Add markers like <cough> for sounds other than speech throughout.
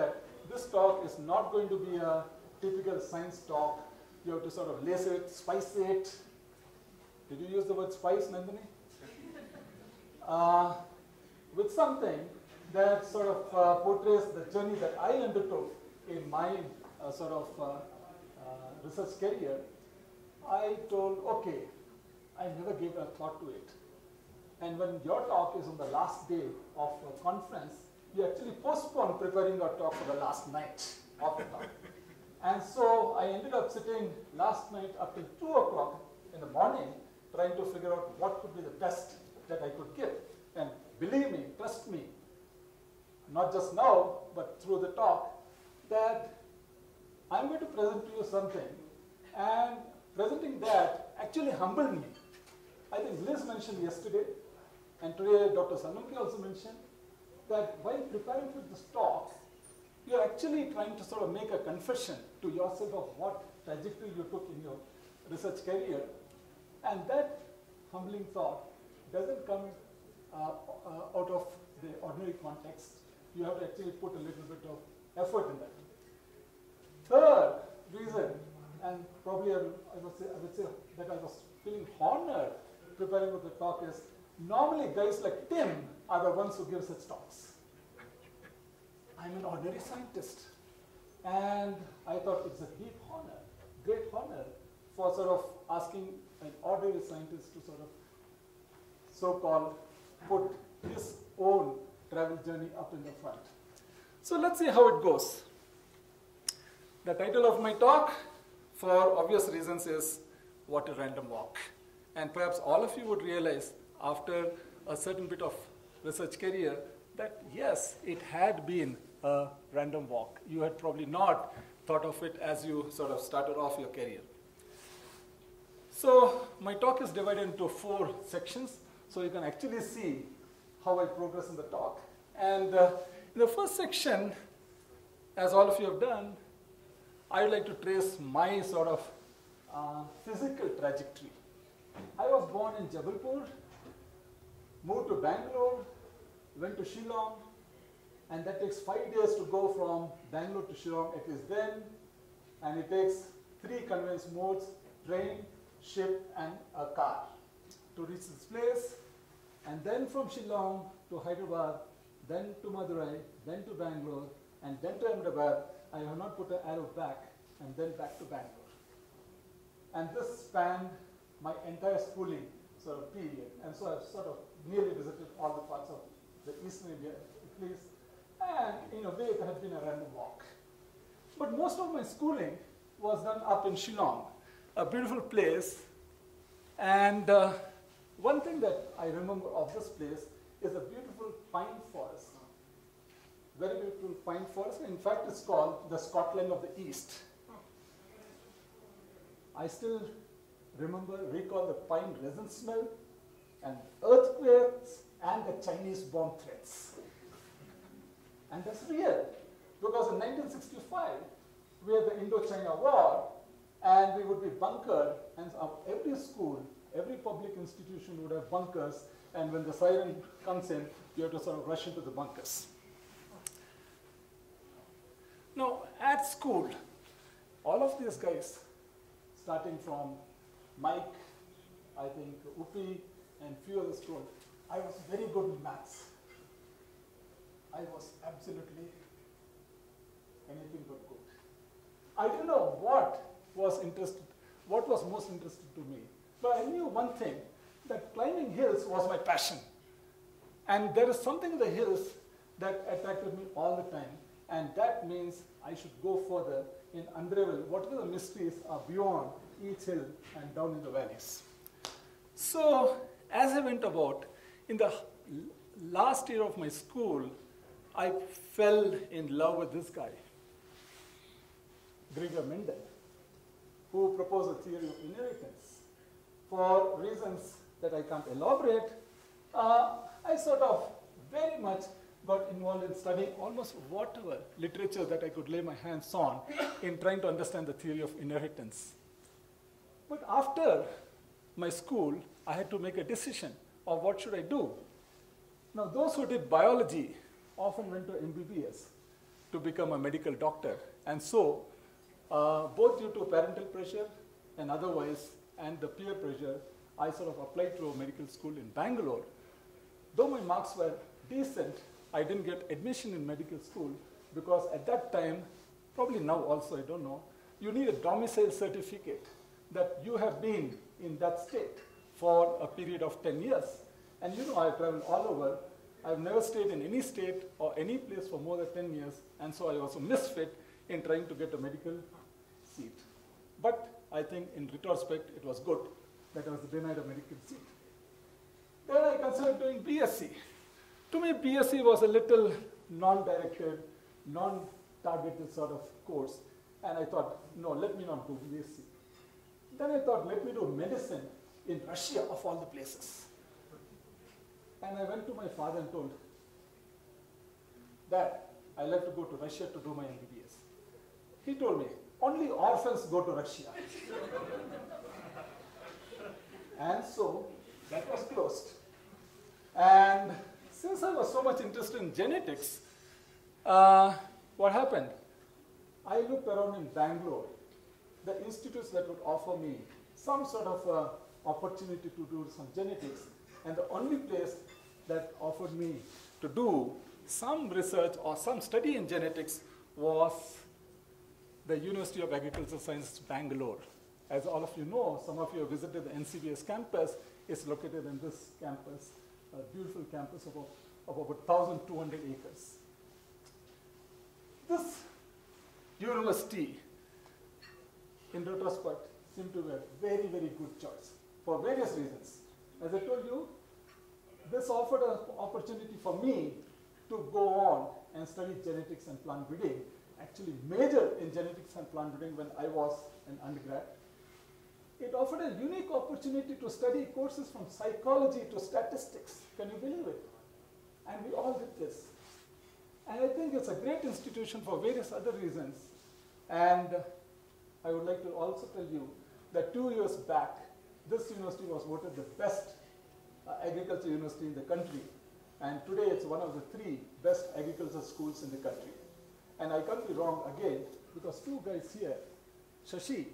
that this talk is not going to be a typical science talk. You have to sort of lace it, spice it. Did you use the word spice, Nandini? <laughs> Uh, with something that sort of uh, portrays the journey that I undertook in my uh, sort of uh, uh, research career, I told, okay, I never gave a thought to it. And when your talk is on the last day of a conference, you actually postponed preparing our talk for the last night of the talk. And so I ended up sitting last night up till 2 o'clock in the morning trying to figure out what could be the best that I could give. And believe me, trust me, not just now, but through the talk, that I'm going to present to you something. And presenting that actually humbled me. I think Liz mentioned yesterday, and today Dr. Sanamki also mentioned, that while preparing for this talk, you're actually trying to sort of make a confession to yourself of what trajectory you took in your research career. And that humbling thought doesn't come uh, uh, out of the ordinary context. You have to actually put a little bit of effort in that. Third reason, and probably I, I, would say, I would say that I was feeling honored preparing for the talk is normally guys like Tim are the ones who give such talks. I'm an ordinary scientist. And I thought it's a deep honor, great honor for sort of asking an ordinary scientist to sort of so-called put his own travel journey up in the front. So let's see how it goes. The title of my talk, for obvious reasons, is What a Random Walk. And perhaps all of you would realize after a certain bit of research career that yes, it had been a random walk. You had probably not thought of it as you sort of started off your career. So my talk is divided into four sections, so you can actually see how I progress in the talk. And uh, in the first section, as all of you have done, I would like to trace my sort of uh, physical trajectory. I was born in Jabalpur, moved to Bangalore, went to Shillong, and that takes five days to go from Bangalore to Shillong. It is then, and it takes three conveyance modes, train, ship, and a car to reach this place. And then from Shillong to Hyderabad, then to Madurai, then to Bangalore, and then to Ahmedabad. I have not put an arrow back, and then back to Bangalore. And this spanned my entire schooling sort of period. And so I've sort of nearly visited all the parts of the Eastern India, at least. And in a way, it had been a random walk. But most of my schooling was done up in Shillong, a beautiful place. And uh, one thing that I remember of this place is a beautiful pine forest. Very beautiful pine forest. In fact, it's called the Scotland of the East. I still remember, recall the pine resin smell and earthquakes and the Chinese bomb threats. And that's real, because in 1965, we had the Indo-China War, and we would be bunkered, and every school, every public institution would have bunkers, and when the siren comes in, you have to sort of rush into the bunkers. Now, at school, all of these guys, starting from Mike, I think Upi, and few others told, I was very good in maths. I was absolutely anything but good. I didn't know what was interested, what was most interesting to me. But I knew one thing, that climbing hills was my passion. And there is something in the hills that attracted me all the time. And that means I should go further in unravel whatever the mysteries are beyond each hill and down in the valleys. So, as I went about, in the last year of my school, I fell in love with this guy, Gregor Mendel, who proposed a theory of inheritance. For reasons that I can't elaborate, uh, I sort of very much got involved in studying almost whatever literature that I could lay my hands on in trying to understand the theory of inheritance. But after my school, I had to make a decision of what should I do. Now, those who did biology often went to MBBS to become a medical doctor. And so, uh, both due to parental pressure and otherwise, and the peer pressure, I sort of applied to a medical school in Bangalore. Though my marks were decent, I didn't get admission in medical school because at that time, probably now also, I don't know, you need a domicile certificate that you have been in that state for a period of 10 years. And you know, I've traveled all over. I've never stayed in any state or any place for more than 10 years, and so I was a misfit in trying to get a medical seat. But I think in retrospect, it was good that I was denied a medical seat. Then I considered doing BSc. To me, BSc was a little non-directed, non-targeted sort of course, and I thought, no, let me not do BSc. Then I thought, let me do medicine in Russia of all the places. And I went to my father and told, Dad, I like to go to Russia to do my MBBS. He told me, only orphans go to Russia. <laughs> and so that was closed. And since I was so much interested in genetics, uh, what happened? I looked around in Bangalore, the institutes that would offer me some sort of uh, opportunity to do some genetics, and the only place that offered me to do some research or some study in genetics was the University of Agricultural Sciences, Bangalore. As all of you know, some of you have visited the NCBS campus. It's located in this campus, a beautiful campus of, of about 1,200 acres. This university, in retrospect, seemed to be a very, very good choice for various reasons. As I told you, this offered an opportunity for me to go on and study genetics and plant breeding actually majored in genetics and plant breeding when I was an undergrad. It offered a unique opportunity to study courses from psychology to statistics. Can you believe it? And we all did this. And I think it's a great institution for various other reasons. And I would like to also tell you that two years back, this university was voted the best uh, agriculture university in the country. And today it's one of the three best agriculture schools in the country. And I can't be wrong again, because two guys here, Shashi,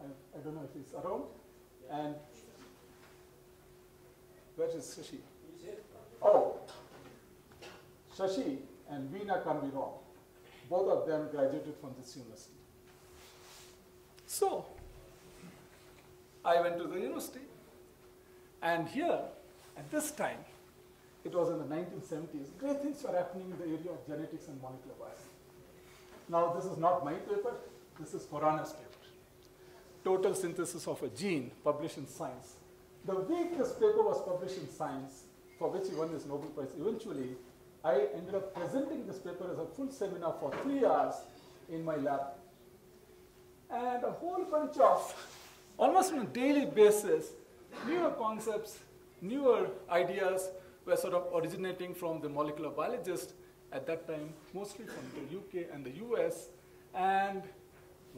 I, I don't know if he's around, and where is Shashi? Oh, Shashi and Veena can't be wrong. Both of them graduated from this university. So, I went to the university, and here, at this time, it was in the 1970s. Great things were happening in the area of genetics and molecular biology. Now, this is not my paper. This is Khorana's paper. Total synthesis of a gene published in Science. The week this paper was published in Science, for which he won this Nobel Prize, eventually, I ended up presenting this paper as a full seminar for three hours in my lab. And a whole bunch of, almost on a daily basis, newer concepts, newer ideas were sort of originating from the molecular biologists at that time, mostly from the UK and the US, and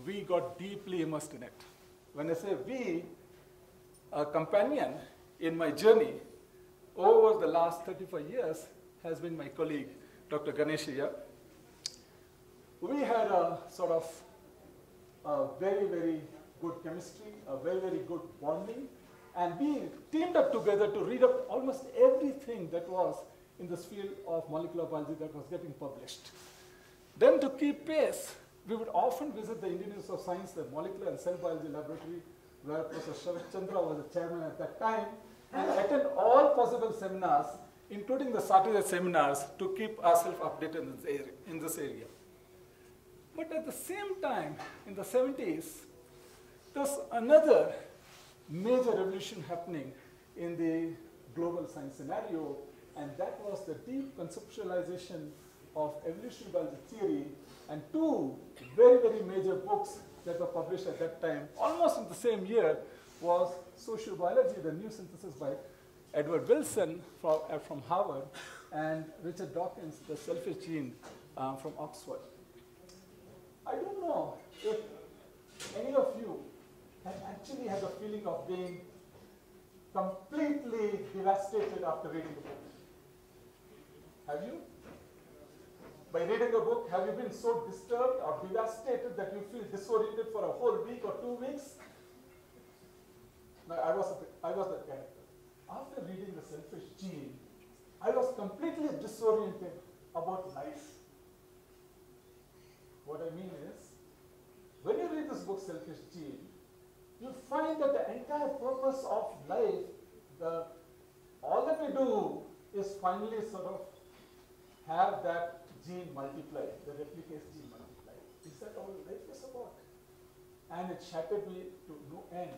we got deeply immersed in it. When I say we, a companion in my journey over the last 35 years has been my colleague, Dr. Ganeshaiah. We had a sort of a very, very good chemistry, a very, very good bonding, and we teamed up together to read up almost everything that was in this field of molecular biology that was getting published. Then to keep pace, we would often visit the Indian Institute of Science, the molecular and cell biology laboratory, where Professor Sharat Chandra was the chairman at that time, and attend all possible seminars, including the Saturday seminars, to keep ourselves updated in this, area, in this area. But at the same time, in the 70s, there's another major revolution happening in the global science scenario, and that was the deep conceptualization of evolutionary biology theory, and two very, very major books that were published at that time, almost in the same year, was Sociobiology, the new synthesis by Edward Wilson from, uh, from Harvard, and Richard Dawkins, the selfish gene uh, from Oxford. I don't know if any of you have actually had a feeling of being completely devastated after reading the book. Have you? By reading a book, have you been so disturbed or devastated that you feel disoriented for a whole week or two weeks? No, I was, I was that character. After reading The Selfish Gene, I was completely disoriented about life. What I mean is, when you read this book, Selfish Gene, you find that the entire purpose of life, the, all that we do is finally sort of have that gene multiply, the replicase gene multiply. Is that all life is about? And it shattered me to no end.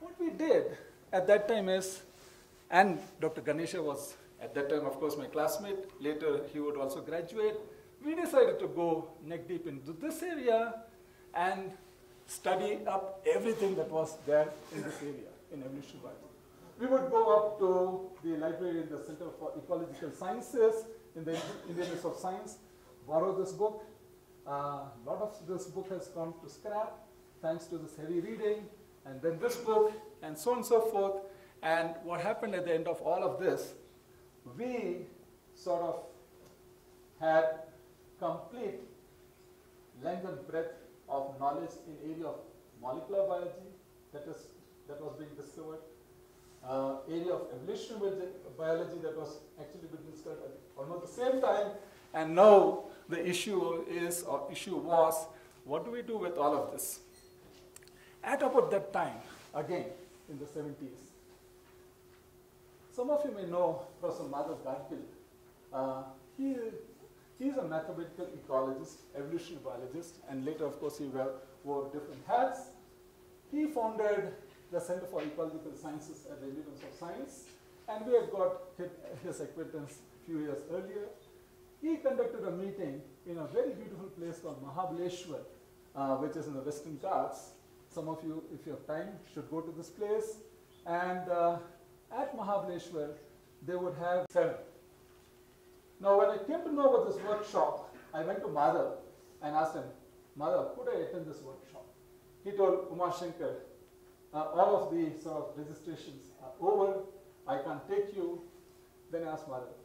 What we did at that time is, and Dr. Ganeshaiah was at that time, of course, my classmate. Later, he would also graduate. We decided to go neck deep into this area and study up everything that was there in this area in evolutionary biology. We would go up to the library in the Center for Ecological Sciences in the Indian Institute of Science, borrow this book. A uh, lot of this book has gone to scrap thanks to this heavy reading, and then this book, and so on and so forth. And what happened at the end of all of this, we sort of had complete length and breadth of knowledge in area of molecular biology that, is, that was being discovered, uh, area of evolutionary biology that was actually being discovered at almost the same time, and now the issue is, or issue was, what do we do with all of this? At about that time, again, in the 70s, some of you may know Professor Madhav Gadgil. Uh, he He's a mathematical ecologist, evolutionary biologist, and later, of course, he wore different hats. He founded the Center for Ecological Sciences at the University of Science, and we had got his acquaintance a few years earlier. He conducted a meeting in a very beautiful place called Mahabaleshwar, uh, which is in the Western Ghats. Some of you, if you have time, should go to this place. And uh, at Mahabaleshwar, they would have seven now, when I came to know about this workshop, I went to Madhav and asked him, Madhav, could I attend this workshop? He told Uma Shaanker, uh, all of the sort of registrations are over, I can't take you. Then I asked Madhav,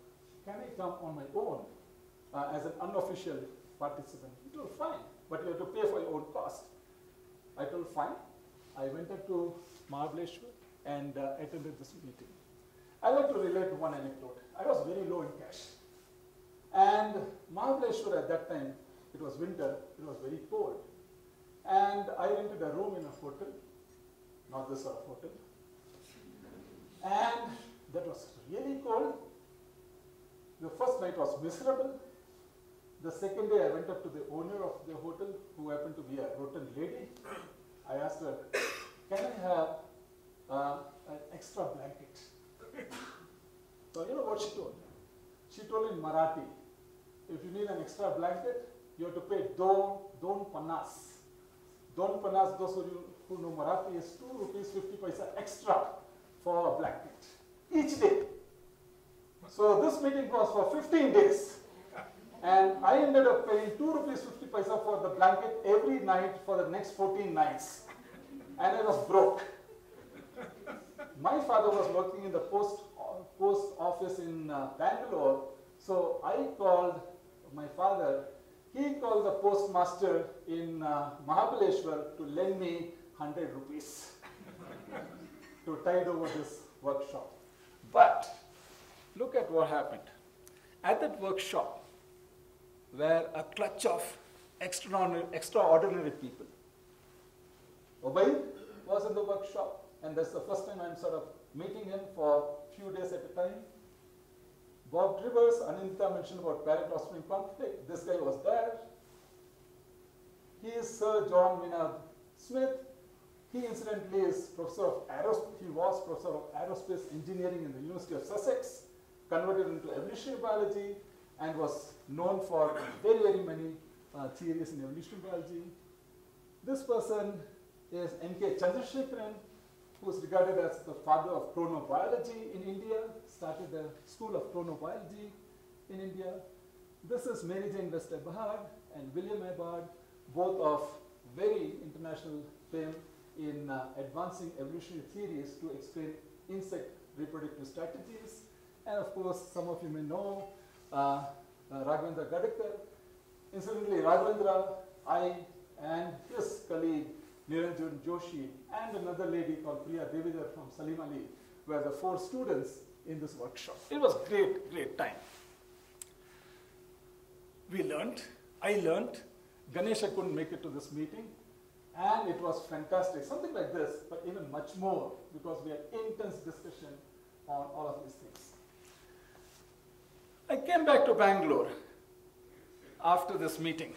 can I come on my own uh, as an unofficial participant? He told, fine, but you have to pay for your own cost. I told, fine. I went up to Mahabaleshwar and uh, attended this meeting. I like to relate one anecdote. I was very low in cash. And Mahabaleshwar at that time, it was winter, it was very cold. And I rented a room in a hotel, not this sort of hotel. And that was really cold. The first night was miserable. The second day I went up to the owner of the hotel, who happened to be a Rotan lady. I asked her, can I have uh, an extra blanket? <laughs> So you know what she told? Me? She told in Marathi, if you need an extra blanket, you have to pay don, don panas. Don panas, those of you who know Marathi, is 2 rupees 50 paisa extra for a blanket each day. So this meeting was for 15 days. And I ended up paying 2 rupees 50 paisa for the blanket every night for the next 14 nights. And I was broke. My father was working in the post, post office in uh, Bangalore. So I called my father, he called the postmaster in uh, Mahabaleshwar to lend me 100 rupees <laughs> to tide over this workshop. But look at what happened. At that workshop were a clutch of extraordinary, extraordinary people. Obaid was in the workshop, and that's the first time I'm sort of meeting him for a few days at a time. Bob Trivers, Anindita mentioned about parent-offspring conflict. This guy was there. He is Sir John Maynard Smith. He incidentally is professor of aerospace, he was professor of aerospace engineering in the University of Sussex, converted into evolutionary biology, and was known for very, very many uh, theories in evolutionary biology. This person is M.K. Chandrashekaran, who is regarded as the father of chronobiology in India, started the School of Chronobiology in India. This is Mary Jane and William Eberhard, both of very international fame in uh, advancing evolutionary theories to explain insect reproductive strategies. And of course, some of you may know uh, uh, Raghavendra Gadagkar. Incidentally, Raghavendra, I and his colleague Niranjan Joshi and another lady called Priya Davidar from Salim Ali were the four students in this workshop. It was great, great time. We learned, I learned, Ganeshaiah couldn't make it to this meeting, and it was fantastic. Something like this, but even much more, because we had intense discussion on all of these things. I came back to Bangalore after this meeting,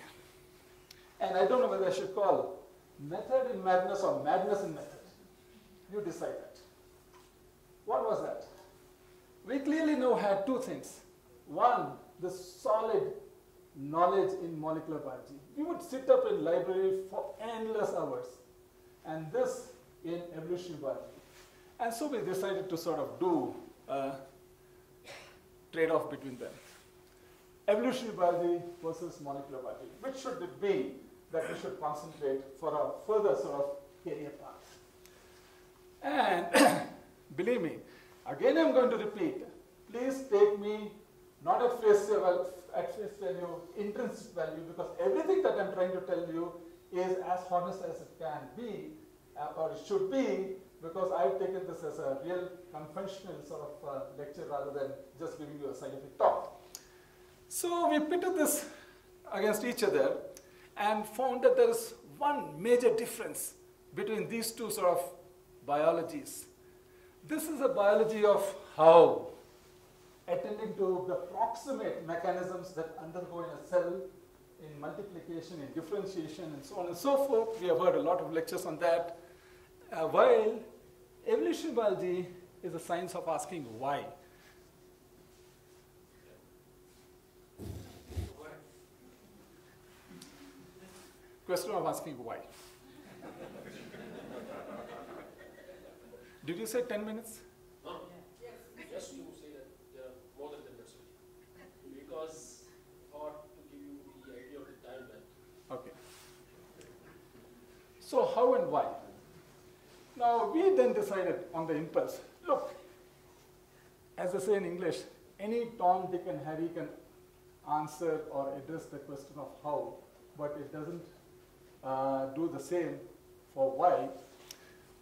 and I don't know whether I should call method in madness or madness in method. You decide that. What was that? We clearly now had two things. One, the solid knowledge in molecular biology. We would sit up in library for endless hours, and this in evolutionary biology. And so we decided to sort of do a trade-off between them. Evolutionary biology versus molecular biology. Which should it be that we should concentrate for a further sort of career path? And <coughs> believe me, again I'm going to repeat, please take me not at face, value, intrinsic value, because everything that I'm trying to tell you is as honest as it can be, uh, or it should be, because I've taken this as a real conventional sort of uh, lecture rather than just giving you a scientific talk. So we pitted this against each other and found that there is one major difference between these two sort of biologies. This is a biology of how, attending to the proximate mechanisms that undergo in a cell in multiplication, in differentiation, and so on and so forth. We have heard a lot of lectures on that. Uh, while evolutionary biology is a science of asking why. Question of asking why. Did you say 10 minutes? No, just to say that there are more than ten minutes. Because, or to give you the idea of the time that Okay. So how and why? Now we then decided on the impulse, look, as I say in English, any Tom, Dick and Harry can answer or address the question of how, but it doesn't uh, do the same for why.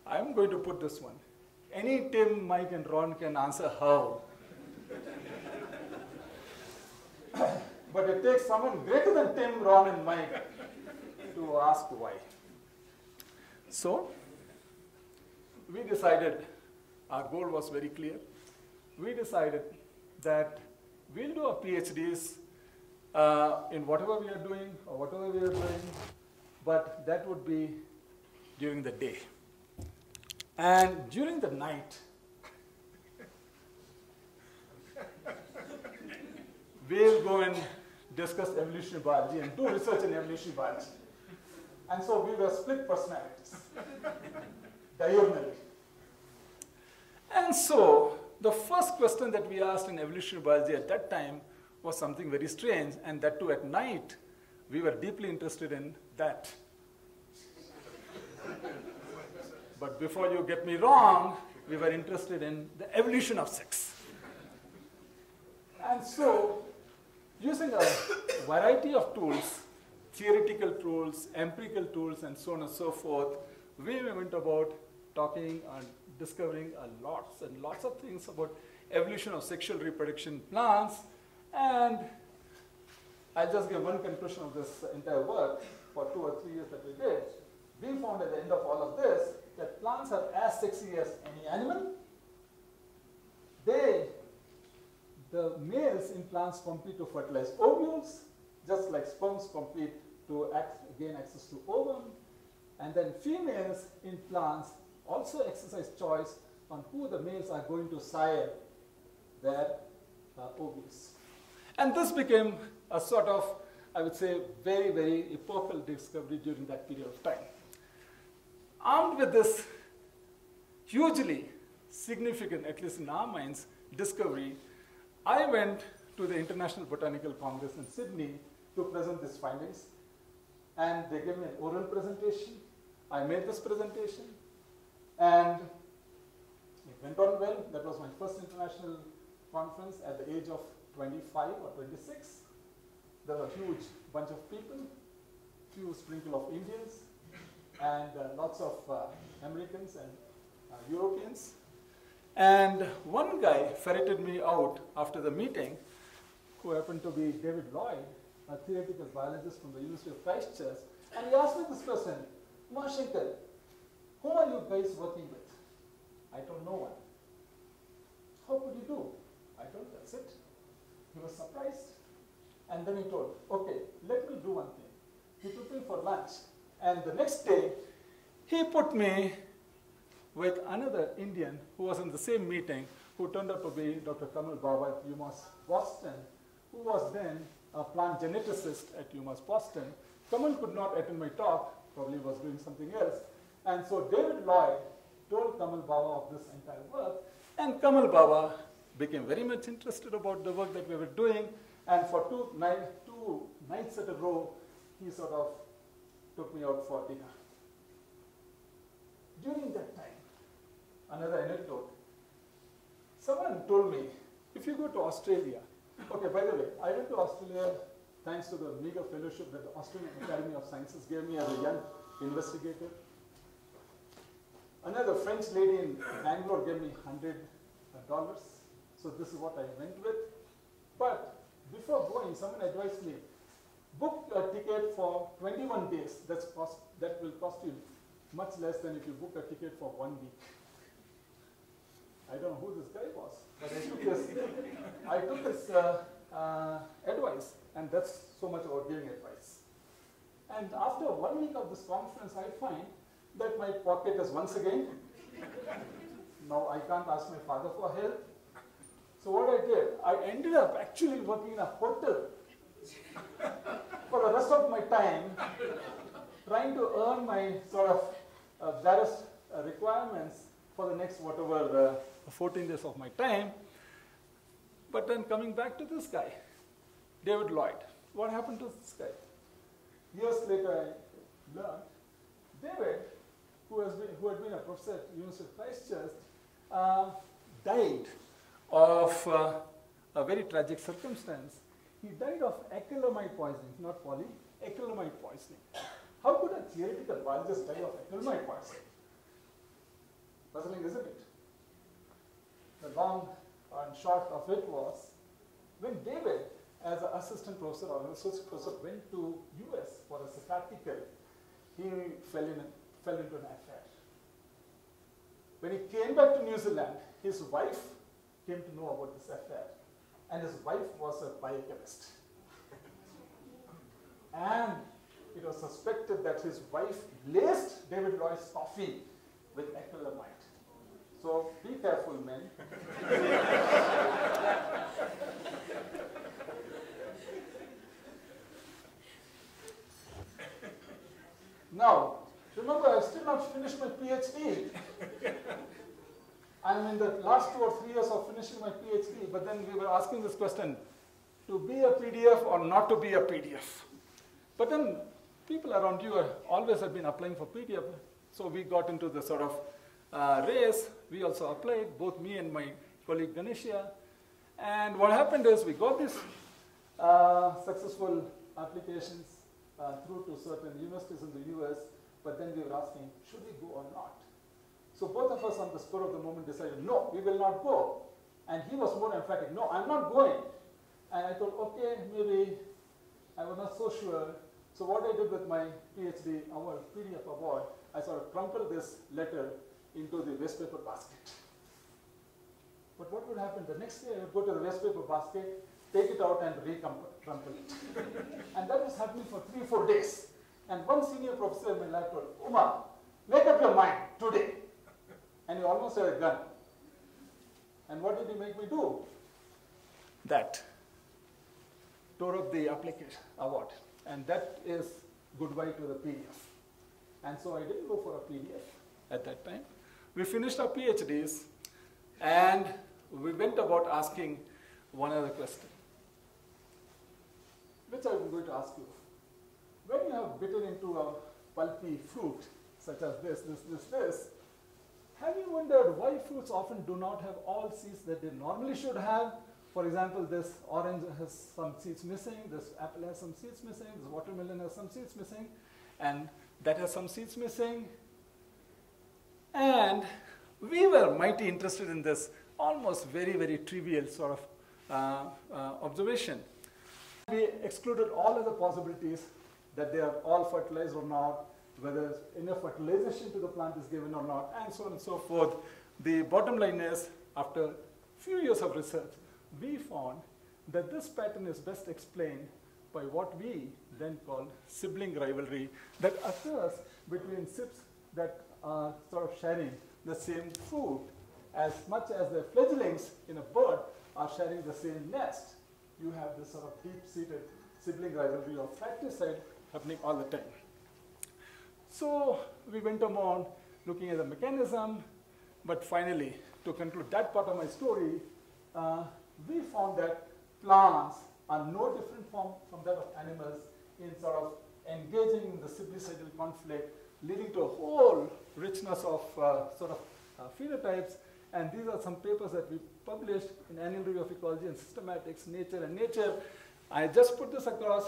I'm going to put this one. Any Tim, Mike and Ron can answer how. <coughs> but it takes someone greater than Tim, Ron and Mike to ask why. So, we decided, our goal was very clear. We decided that we'll do our PhDs uh, in whatever we are doing or whatever we are doing, but that would be during the day. And during the night, <laughs> we'll go and discuss evolutionary biology and do research in evolutionary biology. And so we were split personalities, <laughs> diurnally. And so the first question that we asked in evolutionary biology at that time was something very strange, and that too at night, we were deeply interested in that. but before you get me wrong, we were interested in the evolution of sex. And so, using a variety of tools, theoretical tools, empirical tools, and so on and so forth, we went about talking and discovering a lots and lots of things about evolution of sexual reproduction plants. And I'll just give one conclusion of this entire work for two or three years that we did. We found at the end of all of this that plants are as sexy as any animal. They, the males in plants compete to fertilize ovules, just like sperms compete to gain access to ovum. And then females in plants also exercise choice on who the males are going to sire their uh, ovules. And this became a sort of, I would say, very, very epochal discovery during that period of time. Armed with this hugely significant, at least in our minds, discovery, I went to the International Botanical Congress in Sydney to present these findings. And they gave me an oral presentation. I made this presentation. And it went on well. That was my first international conference at the age of 25 or 26. There was a huge bunch of people, few sprinkle of Indians, and uh, lots of uh, Americans and uh, Europeans. And one guy ferreted me out after the meeting, who happened to be David Lloyd, a theoretical biologist from the University of Christchurch, and he asked me this question, Umashankar, who are you guys working with? I told no one. How could you do? I told, that's it. He was surprised. And then he told, okay, let me do one thing. He took me for lunch. And the next day, he put me with another Indian who was in the same meeting, who turned out to be Dr. Kamal Bawa at UMass Boston, who was then a plant geneticist at UMass Boston. Kamal could not attend my talk, probably was doing something else. And so David Lloyd told Kamal Bawa of this entire work, and Kamal Bawa became very much interested about the work that we were doing, and for two, nights at a row, he sort of took me out for dinner. During that time, another anecdote, someone told me, if you go to Australia, okay, by the way, I went to Australia thanks to the meager fellowship that the Australian Academy of Sciences gave me as a young investigator. Another French lady in Bangalore gave me $100. So this is what I went with. But before going, someone advised me, book a ticket for 21 days. That's cost, that will cost you much less than if you book a ticket for one week. I don't know who this guy was, but I took his, I took his uh, uh, advice, and that's so much about giving advice. And after one week of this conference, I find that my pocket is once again. <laughs> now I can't ask my father for help. So what I did, I ended up actually working in a hotel for the rest of my time, trying to earn my sort of uh, various uh, requirements for the next whatever uh, 14 days of my time. But then coming back to this guy, David Lloyd. What happened to this guy? Years later, I learned David, who, has been, who had been a professor at University of Christchurch, uh, died of uh, a very tragic circumstance. He died of acrylamide poisoning, not poly, acrylamide poisoning. How could a theoretical biologist die of acrylamide poisoning? Puzzling, isn't it? The long and short of it was, when David, as an assistant professor or an associate professor, went to US for a sabbatical, he fell, in, fell into an affair. When he came back to New Zealand, his wife came to know about this affair. And his wife was a biochemist. and it was suspected that his wife laced David Lloyd's coffee with acrylamide. So be careful, men. <laughs> now, remember, I still not finished my PhD. I'm in the last two or three years of finishing my PhD, but then we were asking this question, to be a PDF or not to be a PDF? But then people around you always have been applying for PDF, so we got into the sort of uh, race. We also applied, both me and my colleague Ganeshaiah. And what happened is we got these uh, successful applications uh, through to certain universities in the US, but then we were asking, should we go or not? So both of us on the spur of the moment decided, no, we will not go. And he was more emphatic, no, I'm not going. And I thought, okay, maybe I was not so sure. So what I did with my PhD award, PDF award, I sort of crumpled this letter into the waste paper basket. But what would happen? The next day I would go to the waste paper basket, take it out and recrumple it. <laughs> and that was happening for three, four days. And one senior professor in my lab told, Uma, make up your mind today and you almost had a gun. And what did he make me do? That. Tore up the application award. And that is goodbye to the PDF. And so I didn't go for a PDF at that time. We finished our PhDs and we went about asking one other question, which I'm going to ask you. When you have bitten into a pulpy fruit, such as this, this, this, this, have you wondered why fruits often do not have all seeds that they normally should have? For example, this orange has some seeds missing, this apple has some seeds missing, this watermelon has some seeds missing, and that has some seeds missing. And we were mighty interested in this almost very, very trivial sort of uh, uh, observation. We excluded all other possibilities that they are all fertilized or not, whether enough fertilization to the plant is given or not, and so on and so forth. The bottom line is, after few years of research, we found that this pattern is best explained by what we then called sibling rivalry that occurs between sibs that are sort of sharing the same food as much as the fledglings in a bird are sharing the same nest. You have this sort of deep-seated sibling rivalry of fratricide happening all the time. So we went on looking at the mechanism, but finally, to conclude that part of my story, uh, we found that plants are no different from, from that of animals in sort of engaging in the siblicidal conflict, leading to a whole richness of uh, sort of uh, phenotypes. And these are some papers that we published in Annual Review of Ecology and Systematics, Nature and Nature. I just put this across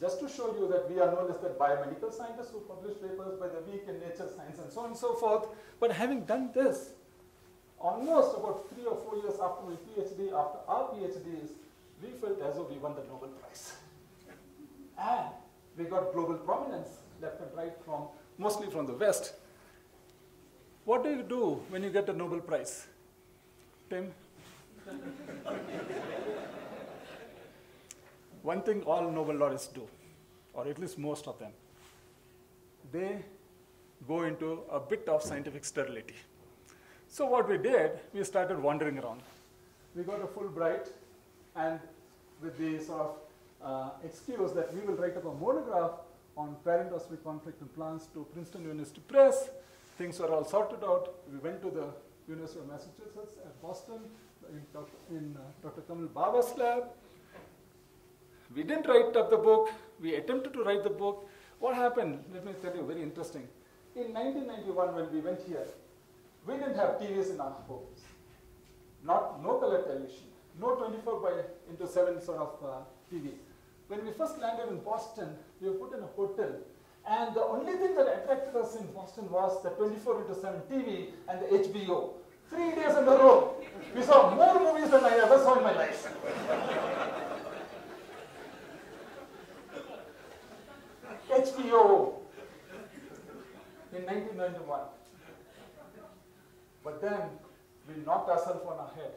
just to show you that we are no less than biomedical scientists who publish papers by the week in Nature Science and so on and so forth. But having done this, almost about three or four years after my PhD, after our PhDs, we felt as though we won the Nobel Prize. And we got global prominence left and right from, mostly from the West. What do you do when you get a Nobel Prize? Tim? One thing all Nobel laureates do, or at least most of them, they go into a bit of scientific sterility. So what we did, we started wandering around. We got a Fulbright, and with the sort of uh, excuse that we will write up a monograph on parent-offspring conflict in plants to Princeton University Press. Things were all sorted out. We went to the University of Massachusetts at Boston in, in uh, Dr. Kamal Bawa's lab. We didn't write up the book. We attempted to write the book. What happened? Let me tell you, very interesting. In 1991, when we went here, we didn't have TVs in our homes. Not, no color television, no 24 by into 7 sort of uh, TV. When we first landed in Boston, we were put in a hotel. And the only thing that attracted us in Boston was the 24 into 7 TV and the HBO. Three days in a row, we saw more movies than I ever saw in my life. HBO in 1991. But then we knocked ourselves on our head.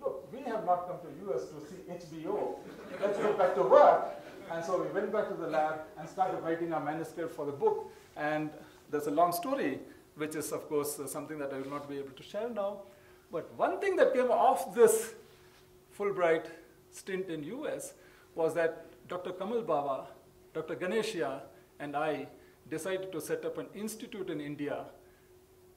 Look, we have not come to US to see HBO. Let's get back to work. And so we went back to the lab and started writing our manuscript for the book. And there's a long story, which is, of course, something that I will not be able to share now. But one thing that came off this Fulbright stint in US was that Dr. Kamal Bawa, Dr. Ganeshaiah, and I decided to set up an institute in India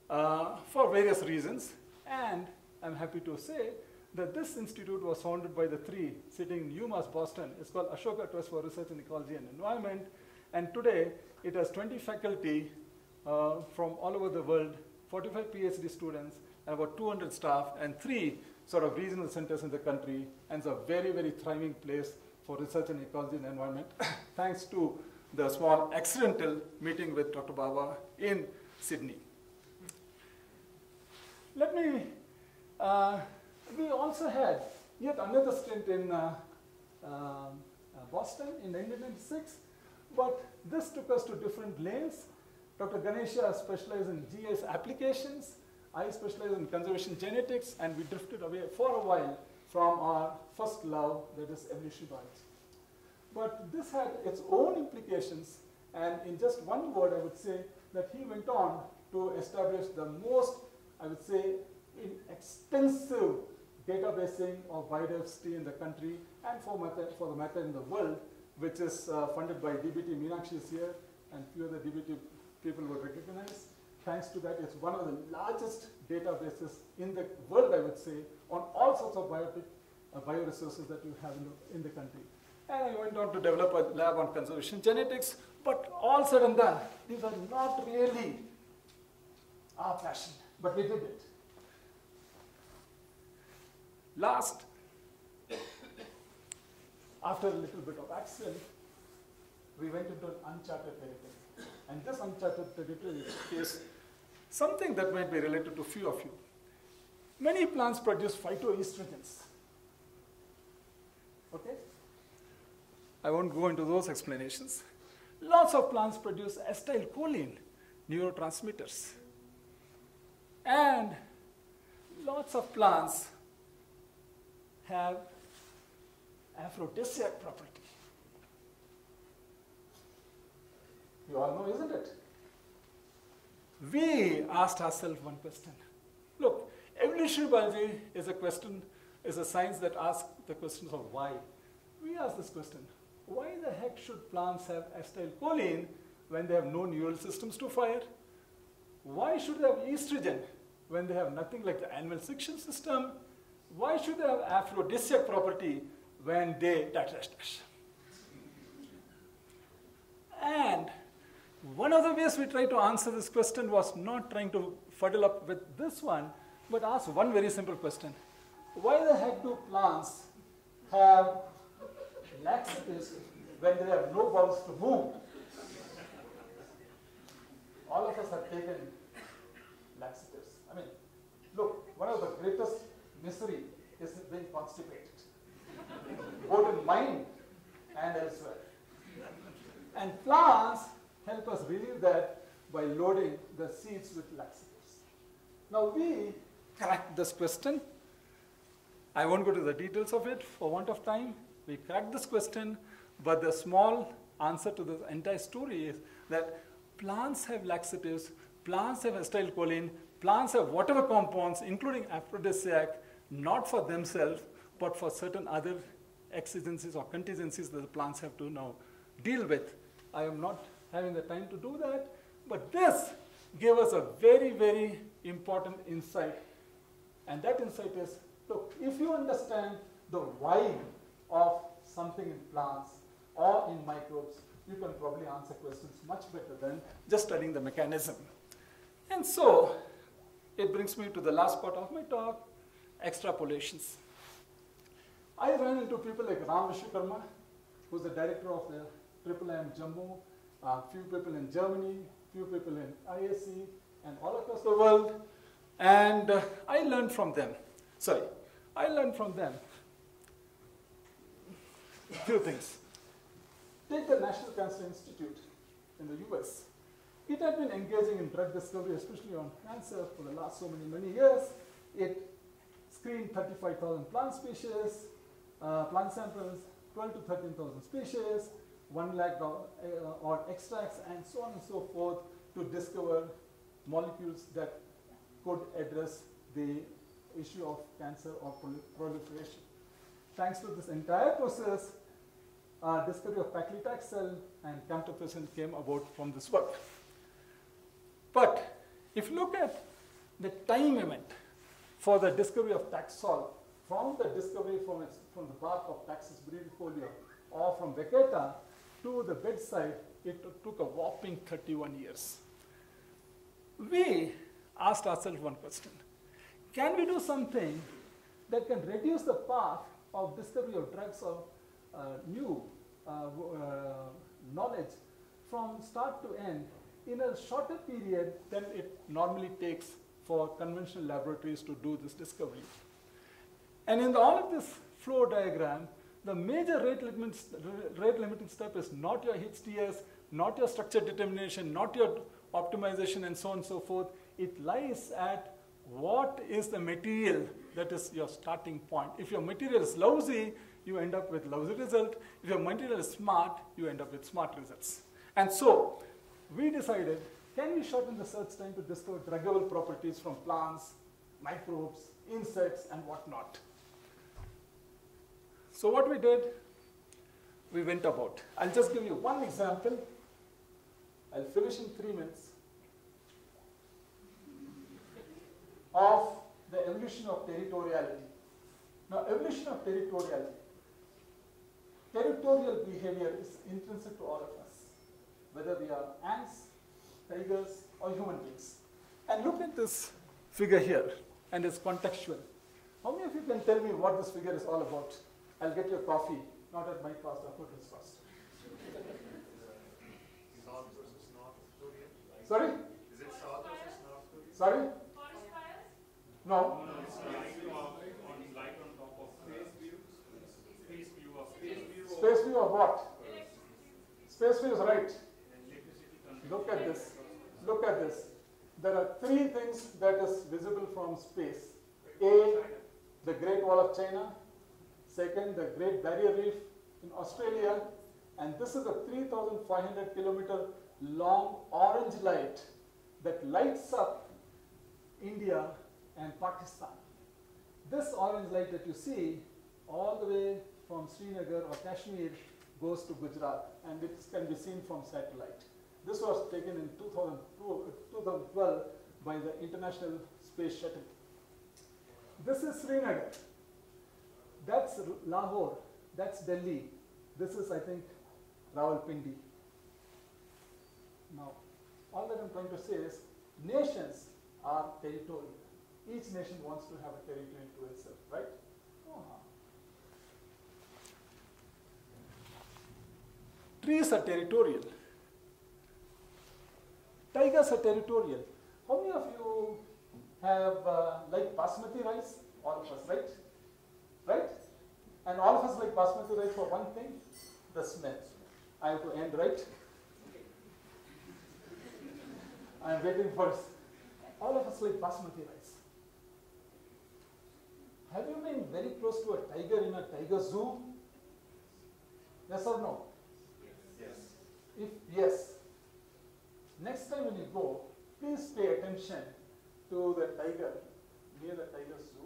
uh, for various reasons. And I'm happy to say that this institute was founded by the three sitting in UMass Boston. It's called Ashoka Trust for Research in Ecology and Environment. And today it has 20 faculty uh, from all over the world, 45 PhD students, and about 200 staff, and three sort of regional centers in the country. And it's a very, very thriving place for research in ecology and environment, <coughs> thanks to the small accidental meeting with Dr. Bawa in Sydney. Let me, uh, we also had yet another stint in uh, um, uh, Boston in 1996, but this took us to different lanes. Dr. Ganeshaiah specialized in GIS applications. I specialize in conservation genetics, and we drifted away for a while from our first love, that is evolution biology. But this had its own implications, and in just one word, I would say that he went on to establish the most, I would say, extensive databasing of biodiversity in the country and for, matter, for the matter in the world, which is uh, funded by DBT Meenakshi is here, and few other DBT people would recognize. Thanks to that, it's one of the largest databases in the world, I would say, on all sorts of biotic, uh, bioresources that you have in the, in the country. And I went on to develop a lab on conservation genetics, but all said and done, these are not really our passion, but we did it. Last after a little bit of accident, we went into an uncharted territory. And this uncharted territory is something that might be related to few of you. Many plants produce phytoestrogens. Okay? I won't go into those explanations. Lots of plants produce acetylcholine, neurotransmitters. And lots of plants have aphrodisiac property. You all know, isn't it? We asked ourselves one question. Look, evolutionary biology is a question, is a science that asks the questions of why. We asked this question, why the heck should plants have acetylcholine when they have no neural systems to fire? Why should they have estrogen when they have nothing like the animal section system? Why should they have aphrodisiac property when they dash dash? And one of the ways we tried to answer this question was not trying to fuddle up with this one, but ask one very simple question. Why the heck do plants have laxatives when they have no bowels to move? All of us have taken laxatives. I mean, look, one of the greatest misery is being constipated, both in mind and elsewhere. And plants help us relieve that by loading the seeds with laxatives. Now we cracked this question. I won't go to the details of it for want of time. We cracked this question, but the small answer to this entire story is that plants have laxatives, plants have acetylcholine, plants have whatever compounds, including aphrodisiac, not for themselves, but for certain other exigencies or contingencies that the plants have to now deal with. I am not having the time to do that, but this gave us a very, very important insight. And that insight is, look, if you understand the why of something in plants or in microbes, you can probably answer questions much better than just studying the mechanism. And so, it brings me to the last part of my talk, extrapolations. I ran into people like Ram Vishwakarma, who's the director of the Triple M Jammu, a uh, few people in Germany, few people in ISC, and all across the world. And uh, I learned from them. Sorry, I learned from them few things. Take the National Cancer Institute in the US. It had been engaging in drug discovery, especially on cancer, for the last so many, many years. It screened 35,000 plant species, uh, plant samples, 12 to 13,000 species, 1 lakh uh, odd extracts, and so on and so forth to discover molecules that could address the issue of cancer or proliferation. Thanks to this entire process, uh, discovery of paclitaxel and camptothecin came about from this work. But if you look at the time event for the discovery of Taxol, from the discovery from, its, from the bark of Taxus brevifolia or from baccata to the bedside, it took a whopping 31 years. We asked ourselves one question. Can we do something that can reduce the path of discovery of drugs or new uh, uh, knowledge from start to end in a shorter period than it normally takes for conventional laboratories to do this discovery. And in the, all of this flow diagram, the major rate limiting, rate limiting step is not your HTS, not your structure determination, not your optimization and so on and so forth. It lies at what is the material that is your starting point. If your material is lousy, you end up with lousy result. If your material is smart, you end up with smart results. And so we decided, can we shorten the search time to discover druggable properties from plants, microbes, insects, and whatnot? So what we did, we went about. I'll just give you one example. I'll finish in three minutes. Of the evolution of territoriality. Now, evolution of territoriality. Territorial behavior is intrinsic to all of us, whether we are ants, tigers, or human beings. And look at this figure here, and it's contextual. How many of you can tell me what this figure is all about? I'll get your coffee not at my cost, the hotel's cost. South versus North Korea? Sorry? Is it South versus North Korea? Sorry? Forest fires? No? No, it's light on, on light on top of space view. Space view of space view of what? Space view is right. Look at this. Look at this. There are three things that is visible from space. A, the Great Wall of China. Second, the Great Barrier Reef in Australia. And this is a 3,500 kilometer long orange light that lights up India and Pakistan. This orange light that you see all the way from Srinagar or Kashmir goes to Gujarat and it can be seen from satellite. This was taken in 2002 2012 by the International Space Shuttle. This is Srinagar. That's Lahore. That's Delhi. This is, I think, Rawalpindi. Now, all that I'm trying to say is nations are territorial. Each nation wants to have a territory to itself, right? Trees are territorial. Tigers are territorial. How many of you have uh, like basmati rice? All of us, right? Right? And all of us like basmati rice for one thing, the smell. I have to end right. I am waiting for all of us like basmati rice. Have you been very close to a tiger in a tiger zoo? Yes or no? If yes, next time when you go, please pay attention to the tiger near the tiger zoo.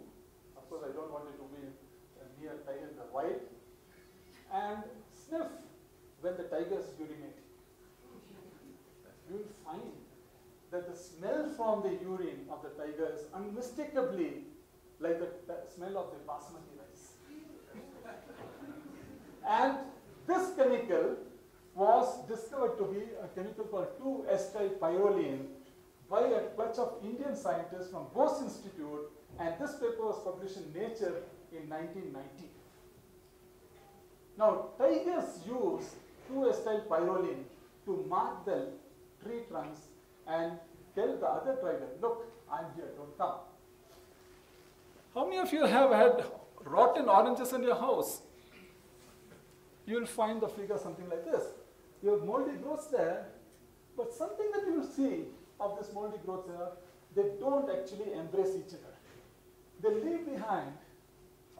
Of course, I don't want it to be uh, near tiger in the wild. And sniff when the tiger is urinating. You will find that the smell from the urine of the tiger is unmistakably like the smell of the basmati rice. and this chemical was discovered to be a chemical called 2-acetylpyrroline by a clutch of Indian scientists from Bose Institute and this paper was published in Nature in 1990. Now, tigers use 2-acetylpyrroline to mark the tree trunks and tell the other tiger, look, I'm here, don't come. How many of you have had rotten oranges in your house? You will find the figure something like this. You have moldy growths there, but something that you see of this moldy growth there, they don't actually embrace each other. They leave behind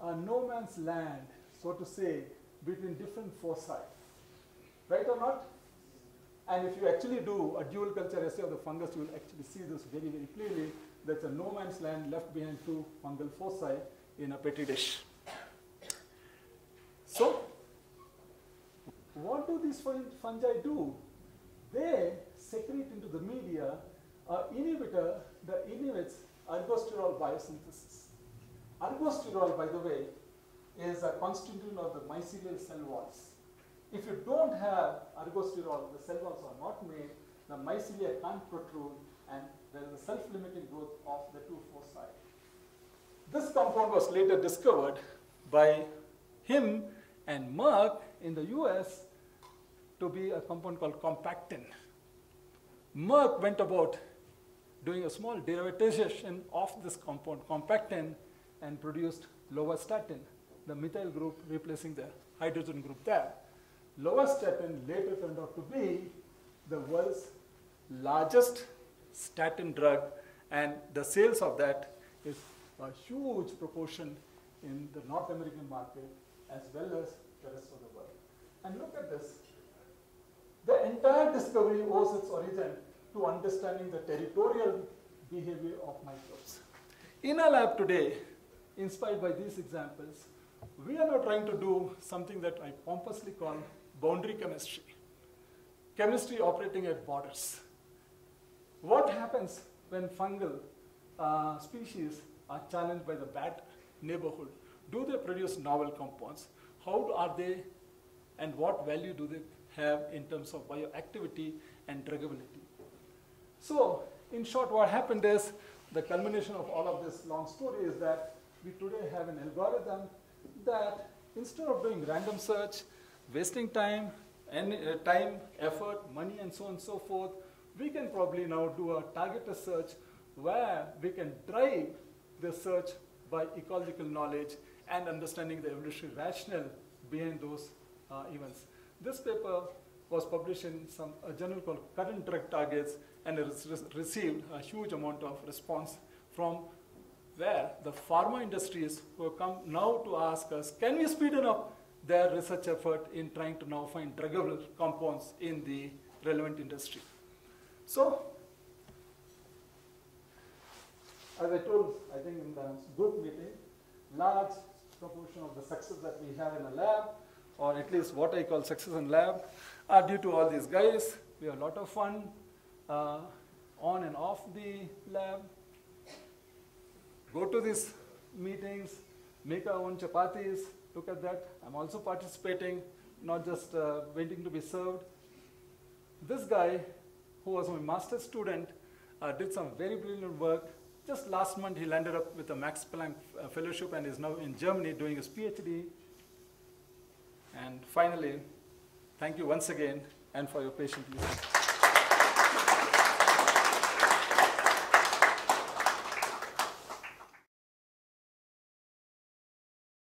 a no man's land, so to say, between different foci. Right or not? And if you actually do a dual culture assay of the fungus, you will actually see this very, very clearly. That's a no man's land left behind two fungal foci in a petri dish. So, what do these fun- fungi do? They secrete into the media an inhibitor that inhibits ergosterol biosynthesis. Ergosterol, by the way, is a constituent of the mycelial cell walls. If you don't have ergosterol, the cell walls are not made, the mycelia can't protrude, and there is a self-limiting growth of the two foci. This compound was later discovered by him and Merck in the US to be a compound called compactin. Merck went about doing a small derivatization of this compound, compactin, and produced lovastatin, the methyl group replacing the hydrogen group there. Lovastatin later turned out to be the world's largest statin drug, and the sales of that is a huge proportion in the North American market as well as the rest of the world. And look at this. The entire discovery owes its origin to understanding the territorial behavior of microbes. In our lab today, inspired by these examples, we are now trying to do something that I pompously call boundary chemistry. Chemistry operating at borders. What happens when fungal uh, species are challenged by the bad neighborhood? Do they produce novel compounds? How are they, and what value do they have in terms of bioactivity and druggability? So, in short, what happened is the culmination of all of this long story is that we today have an algorithm that instead of doing random search, wasting time, and uh, time, effort, money, and so on and so forth, we can probably now do a targeted search where we can drive the search by ecological knowledge and understanding the evolutionary rationale behind those uh, events. This paper was published in some a journal called Current Drug Targets and it received a huge amount of response from where the pharma industries who come now to ask us, can we speeden up their research effort in trying to now find druggable compounds in the relevant industry. So, as I told, I think in the group meeting, large proportion of the success that we have in a lab, or at least what I call success in lab, are due to all these guys. We have a lot of fun uh, on and off the lab. Go to these meetings, make our own chapatis, look at that. I'm also participating, not just uh, waiting to be served. This guy, who was my master's student, uh, did some very brilliant work. Just last month, he landed up with a Max Planck uh, Fellowship and is now in Germany doing his PhD. And finally, thank you once again and for your patient listening.